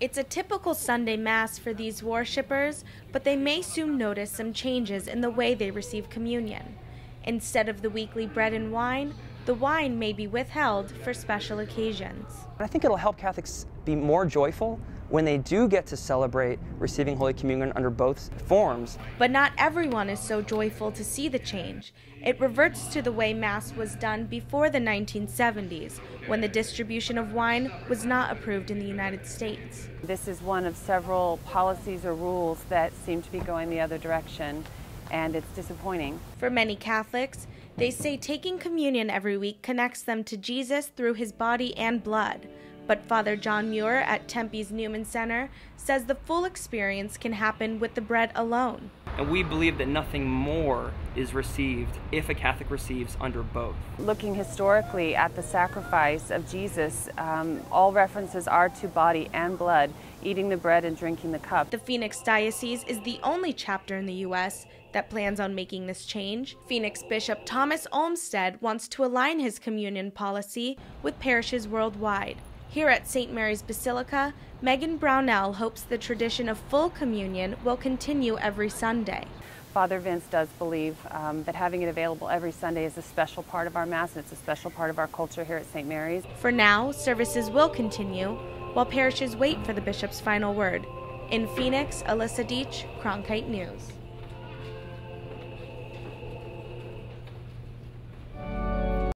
It's a typical Sunday Mass for these worshippers, but they may soon notice some changes in the way they receive communion. Instead of the weekly bread and wine, the wine may be withheld for special occasions. I think it'll help Catholics be more joyful when they do get to celebrate receiving Holy Communion under both forms. But not everyone is so joyful to see the change. It reverts to the way Mass was done before the 1970s, when the distribution of wine was not approved in the United States. This is one of several policies or rules that seem to be going the other direction, and it's disappointing. For many Catholics, they say taking communion every week connects them to Jesus through his body and blood. But Father John Muir at Tempe's Newman Center says the full experience can happen with the bread alone. And we believe that nothing more is received if a Catholic receives under both. Looking historically at the sacrifice of Jesus, um, all references are to body and blood, eating the bread and drinking the cup. The Phoenix Diocese is the only chapter in the U.S. that plans on making this change. Phoenix Bishop Thomas Olmsted wants to align his communion policy with parishes worldwide. Here at St. Mary's Basilica, Megan Brownell hopes the tradition of full communion will continue every Sunday. Father Vince does believe um, that having it available every Sunday is a special part of our Mass and it's a special part of our culture here at St. Mary's. For now, services will continue while parishes wait for the bishop's final word. In Phoenix, Alyssa Deach, Cronkite News.